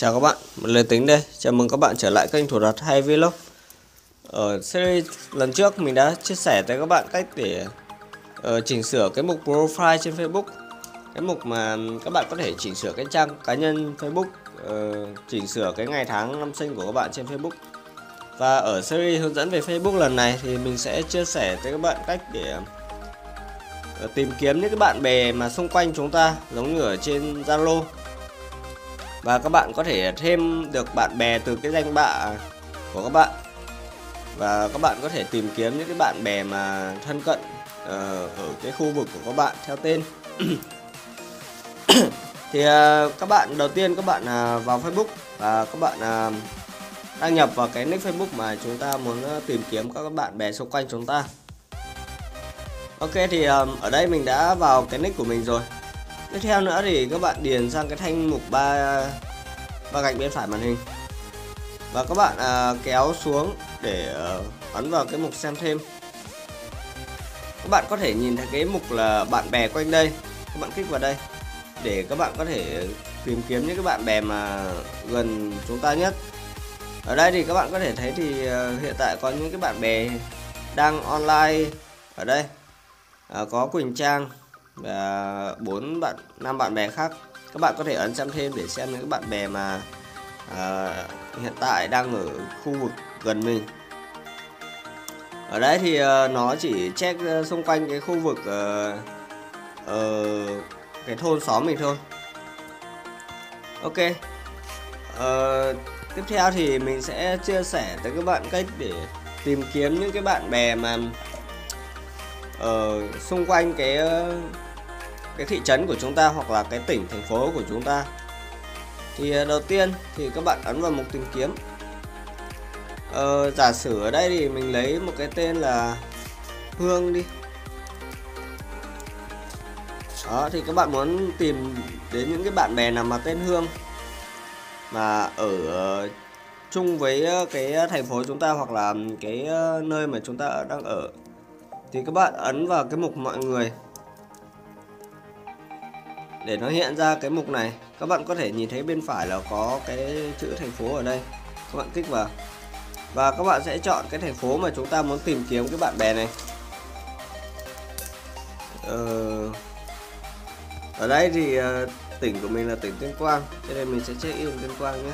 Chào các bạn, một lời tính đây. Chào mừng các bạn trở lại kênh Thủ đặt hay Vlog. Ở series lần trước mình đã chia sẻ tới các bạn cách để uh, chỉnh sửa cái mục profile trên Facebook. Cái mục mà các bạn có thể chỉnh sửa cái trang cá nhân Facebook, uh, chỉnh sửa cái ngày tháng năm sinh của các bạn trên Facebook. Và ở series hướng dẫn về Facebook lần này thì mình sẽ chia sẻ tới các bạn cách để uh, tìm kiếm những cái bạn bè mà xung quanh chúng ta giống như ở trên Zalo và các bạn có thể thêm được bạn bè từ cái danh bạ của các bạn. Và các bạn có thể tìm kiếm những cái bạn bè mà thân cận uh, ở cái khu vực của các bạn theo tên. Thì uh, các bạn đầu tiên các bạn uh, vào Facebook và các bạn uh, đăng nhập vào cái nick Facebook mà chúng ta muốn uh, tìm kiếm các bạn bè xung quanh chúng ta. Ok thì um, ở đây mình đã vào cái nick của mình rồi tiếp theo nữa thì các bạn điền sang cái thanh mục ba ba gạch bên phải màn hình. Và các bạn à, kéo xuống để uh, ấn vào cái mục xem thêm. Các bạn có thể nhìn thấy cái mục là bạn bè quanh đây. Các bạn kích vào đây để các bạn có thể tìm kiếm những cái bạn bè mà gần chúng ta nhất. Ở đây thì các bạn có thể thấy thì uh, hiện tại có những cái bạn bè đang online ở đây. Uh, có Quỳnh Trang và bốn bạn năm bạn bè khác. Các bạn có thể ấn xem thêm để xem những bạn bè mà uh, hiện tại đang ở khu vực gần mình. Ở đây thì uh, nó chỉ check uh, xung quanh cái khu vực uh, uh, cái thôn xóm mình thôi. Ok. Uh, tiếp theo thì mình sẽ chia sẻ tới các bạn cách để tìm kiếm những cái bạn bè mà ở uh, xung quanh cái uh, cái thị trấn của chúng ta hoặc là cái tỉnh thành phố của chúng ta. Thì ờ, đầu tiên thì các bạn ấn vào mục tìm kiếm. Ờ, giả sử ở đây thì mình lấy một cái tên là Hương đi. Đó thì các bạn muốn tìm đến những cái bạn bè nào mà tên Hương mà ở ờ, chung với ờ, cái thành phố chúng ta hoặc là cái nơi mà chúng ta đang ở thì các bạn ấn vào cái mục mọi người để nó hiện ra cái mục này các bạn có thể nhìn thấy bên phải là có cái chữ thành phố ở đây. Các bạn kích vào. Và các bạn sẽ chọn cái thành phố mà chúng ta muốn tìm kiếm cái bạn bè này. Ờ, ở đây thì ờ, tỉnh của mình là tỉnh Tuyên Quang cho nên mình sẽ check in Tuyên Quang nhé.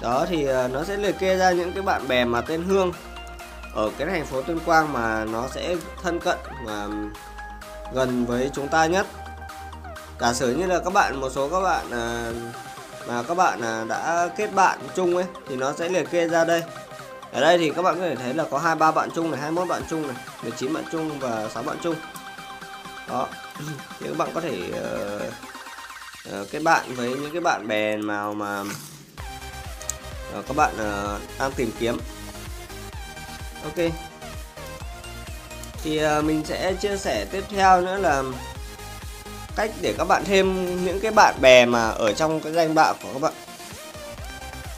Đó thì ờ, nó sẽ liệt kê ra những cái bạn bè mà tên Hương ở cái thành phố Tuyên Quang mà nó sẽ thân cận và gần với chúng ta nhất giả sử như là các bạn một số các bạn à, mà các bạn à, đã kết bạn chung ấy thì nó sẽ liệt kê ra đây. Ở đây thì các bạn có thể thấy là có hai ba bạn chung này 21 bạn chung này 19 bạn chung và 6 bạn chung. Đó. Thì các bạn có thể uh, uh, kết bạn với những cái bạn bè nào mà uh, các bạn uh, đang tìm kiếm. Ok. Thì uh, mình sẽ chia sẻ tiếp theo nữa là cách để các bạn thêm những cái bạn bè mà ở trong cái danh bạ của các bạn.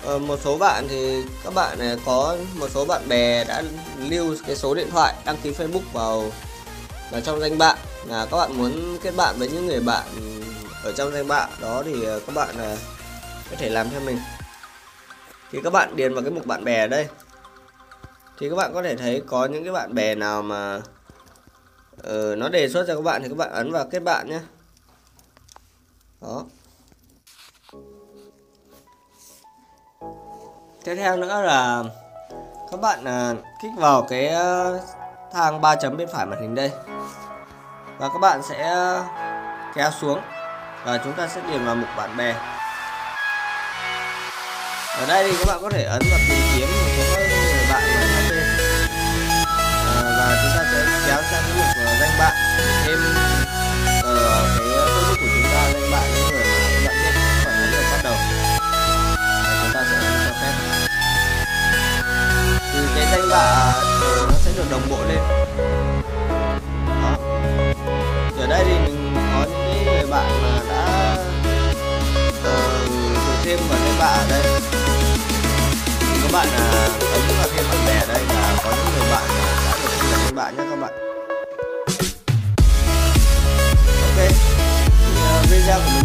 Ờ, một số bạn thì các bạn có một số bạn bè đã lưu cái số điện thoại đăng ký Facebook vào vào trong danh bạ. Là các bạn muốn kết bạn với những người bạn ở trong danh bạ đó thì ờ, các bạn ờ, có thể làm theo mình. Thì các bạn điền vào cái mục bạn bè ở đây. Thì các bạn có thể thấy có những cái bạn bè nào mà uh, nó đề xuất cho các bạn thì các bạn ấn vào kết bạn nhé đó. Tiếp theo nữa là các bạn à, kích vào cái à, thang ba chấm bên phải màn hình đây. Và các bạn sẽ kéo xuống và chúng ta sẽ điền vào mục bạn bè. Ở đây thì các bạn có thể ấn vào tìm kiếm một cái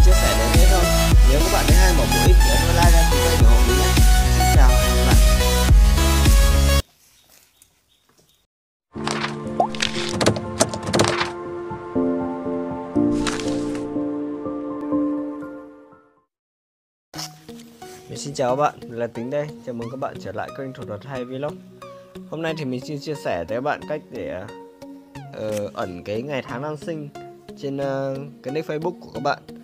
chia sẻ đến thế thôi nếu các bạn thấy hay một một ít thì hãy like ra cùng ủng hộ mình nhé xin chào các bạn Mình xin chào các bạn, mình là Tính đây. Chào mừng các bạn trở lại kênh Thủ thuật hay Vlog. Hôm nay thì mình xin chia sẻ tới các bạn cách để uh, ẩn cái ngày tháng năm sinh trên uh, cái nick Facebook của các bạn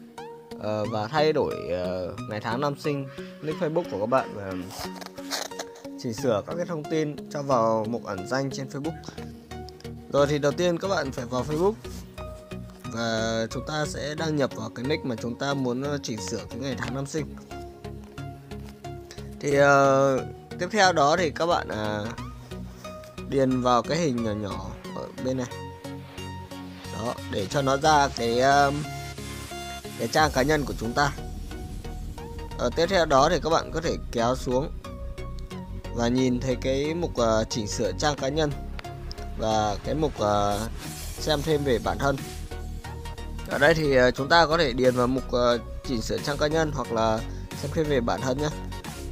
uh, và thay đổi uh, ngày tháng năm sinh nick Facebook của các bạn và chỉnh sửa các cái thông tin cho vào mục ẩn danh trên Facebook. Rồi thì đầu tiên các bạn phải vào Facebook. Và chúng ta sẽ đăng nhập vào cái nick mà chúng ta muốn chỉnh sửa cái ngày tháng năm sinh. Thì uh, tiếp theo đó thì các bạn uh, điền vào cái hình nhỏ nhỏ ở bên này. Đó để cho nó ra cái uh, cái trang cá nhân của chúng ta. Ở tiếp theo đó thì các bạn có thể kéo xuống và nhìn thấy cái mục uh, chỉnh sửa trang cá nhân và cái mục uh, xem thêm về bản thân. Ở đây thì uh, chúng ta có thể điền vào mục uh, chỉnh sửa trang cá nhân hoặc là xem thêm về bản thân nhé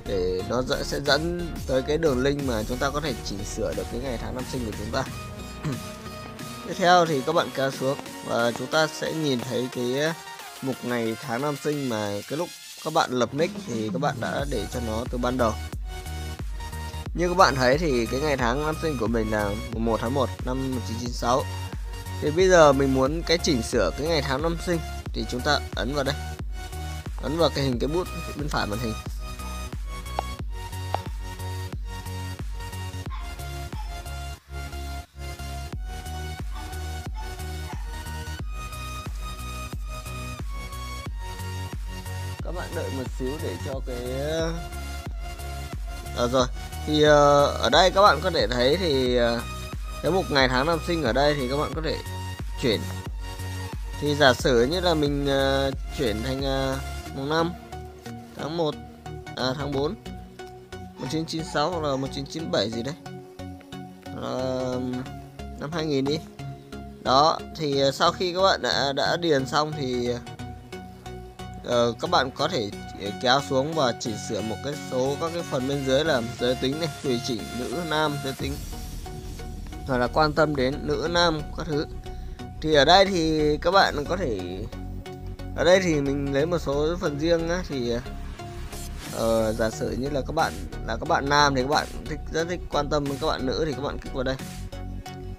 để nó sẽ dẫn tới cái đường link mà chúng ta có thể chỉnh sửa được cái ngày tháng năm sinh của chúng ta. Tiếp theo thì các bạn kéo xuống và chúng ta sẽ nhìn thấy cái mục ngày tháng năm sinh mà cái lúc các bạn lập nick thì các bạn đã để cho nó từ ban đầu. Như các bạn thấy thì cái ngày tháng năm sinh của mình là 1 tháng 1 năm 1996 thì bây giờ mình muốn cái chỉnh sửa cái ngày tháng năm sinh thì chúng ta ấn vào đây. Ấn vào cái hình cái bút bên phải màn hình. Bạn đợi một xíu để cho cái à, rồi. Thì uh, ở đây các bạn có thể thấy thì uh, cái mục ngày tháng năm sinh ở đây thì các bạn có thể chuyển. Thì giả sử như là mình uh, chuyển thành uh, mùng 5 tháng 1 à, tháng 4 1996 hoặc là 1997 gì đấy. Uh, năm 2000 đi. Đó thì sau khi các bạn đã, đã điền xong thì Ờ, các bạn có thể ờ, kéo xuống và chỉnh sửa một cái số các cái phần bên dưới là giới tính này tùy chỉnh nữ nam giới tính. Hoặc là quan tâm đến nữ nam các thứ. Thì ở đây thì các bạn có thể ở đây thì mình lấy một số phần riêng á, thì uh, giả sử như là các bạn là các bạn nam thì các bạn thích rất thích quan tâm đến các bạn nữ thì các bạn kích vào đây.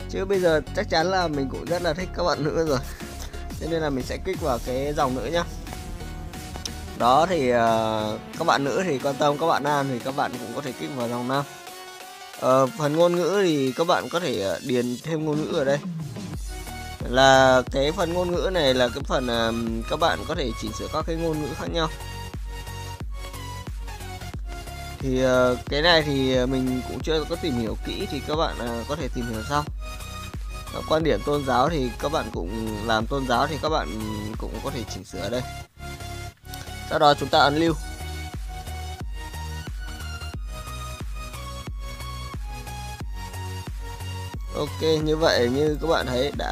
Chứ bây giờ chắc chắn là mình cũng rất là thích các bạn nữ rồi. Cho nên là mình sẽ kích vào cái dòng nữ nhá đó thì uh, các bạn nữ thì quan tâm các bạn nam thì các bạn cũng có thể kích vào dòng nam. Uh, phần ngôn ngữ thì các bạn có thể uh, điền thêm ngôn ngữ ở đây. Là cái phần ngôn ngữ này là cái phần uh, các bạn có thể chỉnh sửa các cái ngôn ngữ khác nhau. Thì uh, cái này thì mình cũng chưa có tìm hiểu kỹ thì các bạn uh, có thể tìm hiểu sau. Uh, quan điểm tôn giáo thì các bạn cũng làm tôn giáo thì các bạn cũng có thể chỉnh sửa ở đây sau đó chúng ta ấn lưu ok như vậy như các bạn thấy đã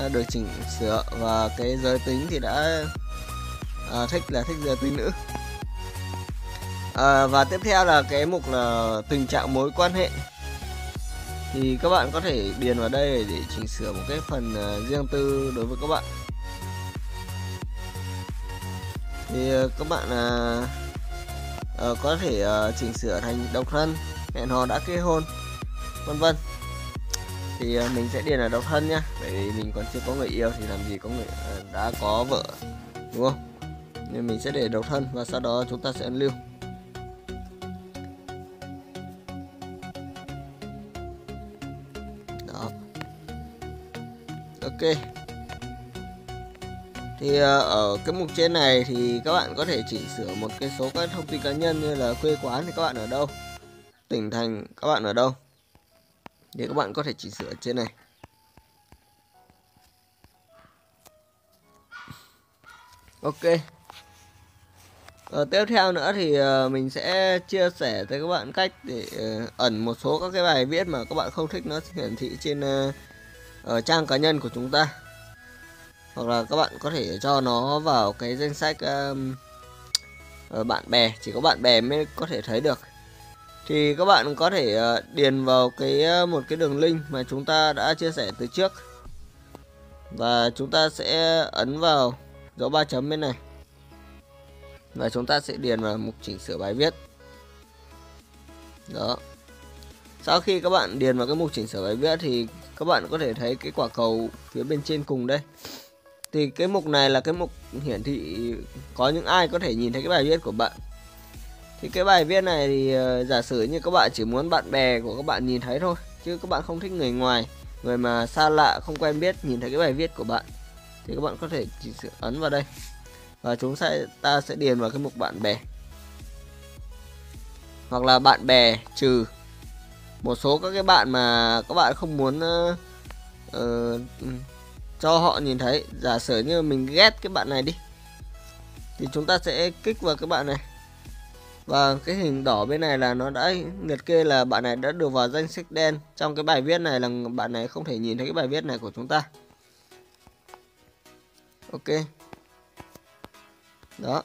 à, được chỉnh sửa và cái giới tính thì đã à, thích là thích giới tính nữ à, và tiếp theo là cái mục là tình trạng mối quan hệ. Thì các bạn có thể điền vào đây để chỉnh sửa một cái phần à, riêng tư đối với các bạn thì ờ, các bạn à, à, có thể à, chỉnh sửa thành độc thân. Hẹn hò đã kết hôn. Vân vân. Thì à, mình sẽ điền là độc thân nhá. Bởi vì mình còn chưa có người yêu thì làm gì có người à, đã có vợ đúng không? Nên mình sẽ để độc thân và sau đó chúng ta sẽ ấn lưu. Đó. Ok thì ờ, ở cái mục trên này thì các bạn có thể chỉnh sửa một cái số các thông tin cá nhân như là quê quán thì các bạn ở đâu tỉnh thành các bạn ở đâu. Thì các bạn có thể chỉnh sửa trên này. Ok. Ờ, tiếp theo nữa thì ờ, mình sẽ chia sẻ tới các bạn cách để ờ, ẩn một số các cái bài viết mà các bạn không thích nó hiển thị trên ở uh, trang cá nhân của chúng ta hoặc là các bạn có thể cho nó vào cái danh sách um, ờ, bạn bè. Chỉ có bạn bè mới có thể thấy được. Thì các bạn có thể uh, điền vào cái uh, một cái đường link mà chúng ta đã chia sẻ từ trước. Và chúng ta sẽ ấn vào dấu ba chấm bên này. Và chúng ta sẽ điền vào mục chỉnh sửa bài viết. Đó. Sau khi các bạn điền vào cái mục chỉnh sửa bài viết thì các bạn có thể thấy cái quả cầu phía bên trên cùng đây thì cái mục này là cái mục hiển thị có những ai có thể nhìn thấy cái bài viết của bạn. Thì cái bài viết này thì ờ, giả sử như các bạn chỉ muốn bạn bè của các bạn nhìn thấy thôi chứ các bạn không thích người ngoài người mà xa lạ không quen biết nhìn thấy cái bài viết của bạn thì các bạn có thể chỉ sự ấn vào đây. Và chúng sẽ ta sẽ điền vào cái mục bạn bè. Hoặc là bạn bè trừ. Một số các cái bạn mà các bạn không muốn uh, uh, cho họ nhìn thấy. Giả sử như mình ghét cái bạn này đi, thì chúng ta sẽ kích vào cái bạn này. Và cái hình đỏ bên này là nó đã liệt kê là bạn này đã được vào danh sách đen. Trong cái bài viết này là bạn này không thể nhìn thấy cái bài viết này của chúng ta. Ok. Đó.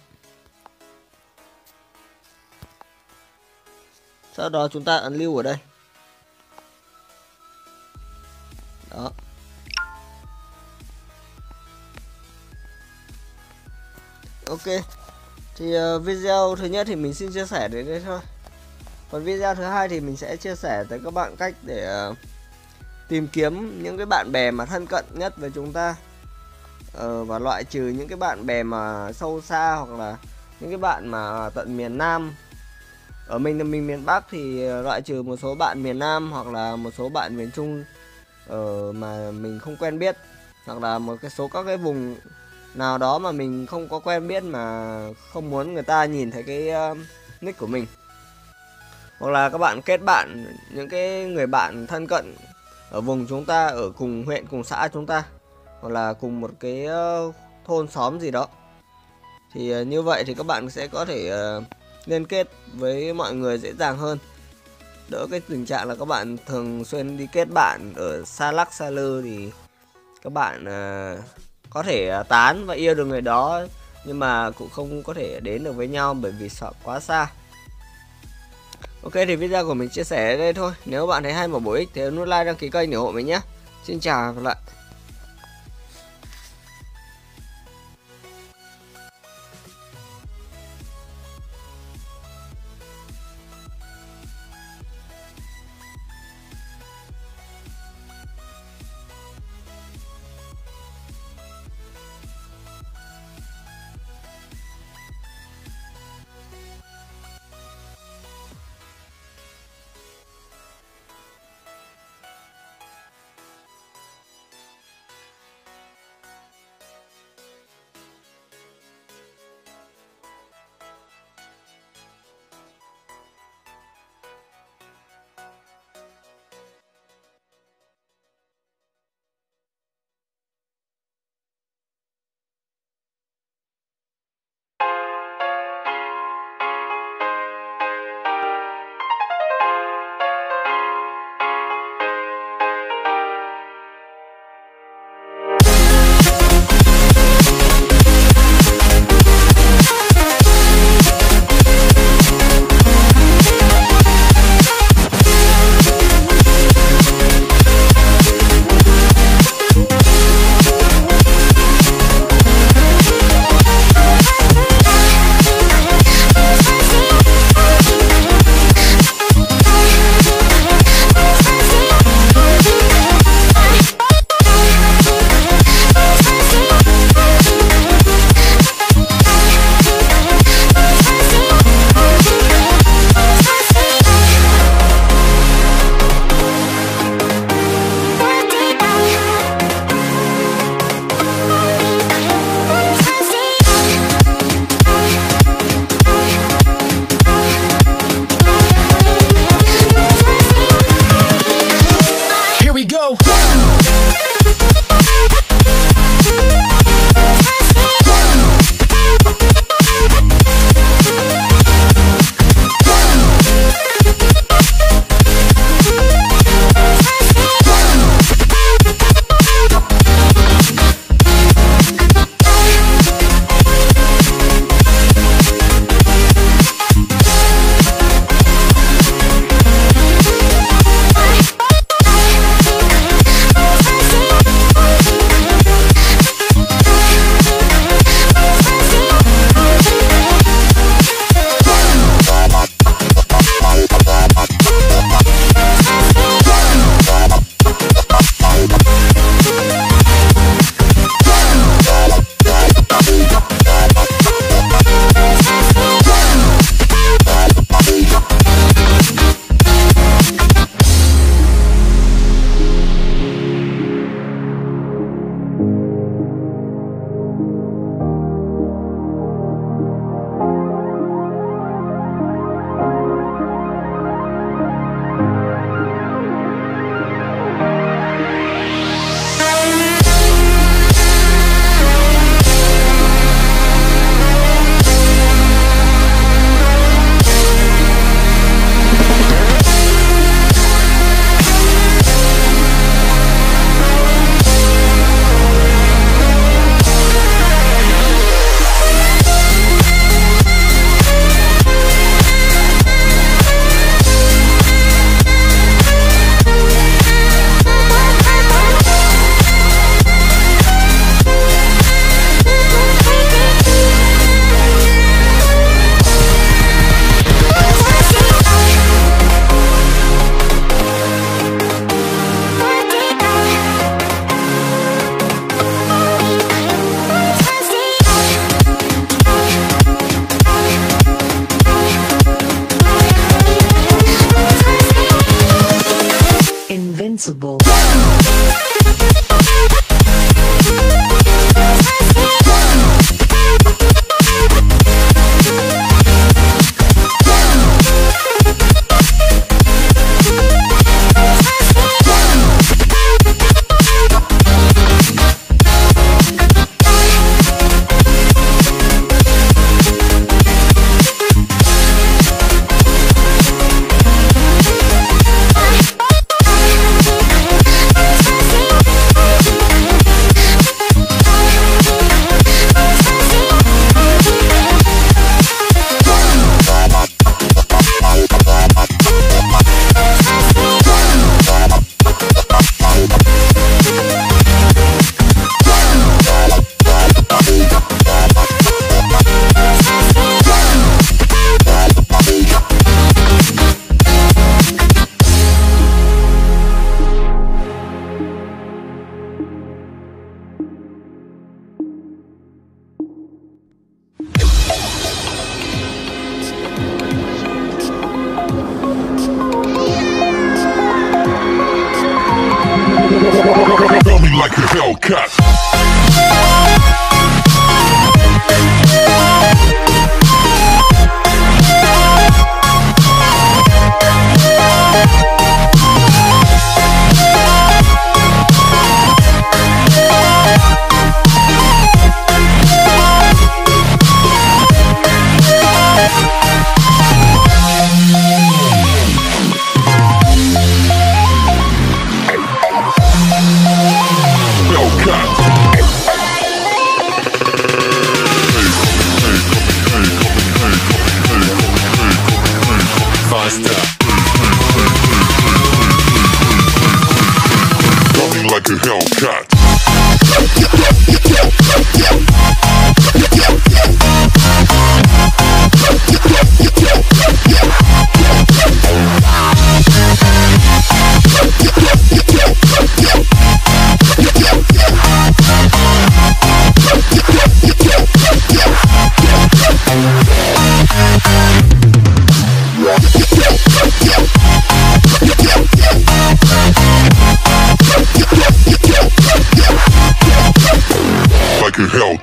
Sau đó chúng ta ấn lưu ở đây. Đó. Ok. Thì uh, video thứ nhất thì mình xin chia sẻ đến đây thôi. Còn video thứ hai thì mình sẽ chia sẻ tới các bạn cách để uh, tìm kiếm những cái bạn bè mà thân cận nhất với chúng ta. Uh, và loại trừ những cái bạn bè mà sâu xa hoặc là những cái bạn mà tận miền Nam. Ở mình là mình miền Bắc thì loại trừ một số bạn miền Nam hoặc là một số bạn miền Trung uh, mà mình không quen biết. Hoặc là một cái số các cái vùng nào đó mà mình không có quen biết mà không muốn người ta nhìn thấy cái uh, nick của mình. Hoặc là các bạn kết bạn những cái người bạn thân cận ở vùng chúng ta ở cùng huyện cùng xã chúng ta hoặc là cùng một cái uh, thôn xóm gì đó. Thì uh, như vậy thì các bạn sẽ có thể uh, liên kết với mọi người dễ dàng hơn. Đỡ cái tình trạng là các bạn thường xuyên đi kết bạn ở xa lắc xa lơ thì các bạn uh, có thể à, tán và yêu được người đó, nhưng mà cũng không có thể đến được với nhau bởi vì sợ quá xa. Ok, thì video của mình chia sẻ đây thôi. Nếu bạn thấy hay và bổ ích thì nút like, đăng ký kênh để ủng hộ mình nhé. Xin chào và hẹn gặp lại.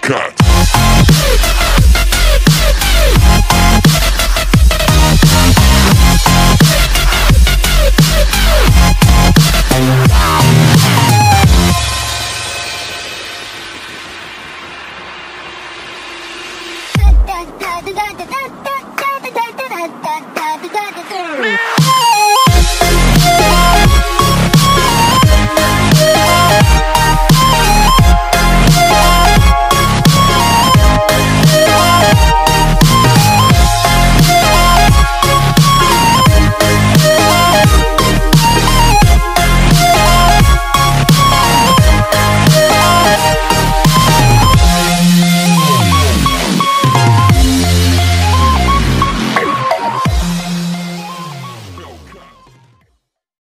cut. Meow.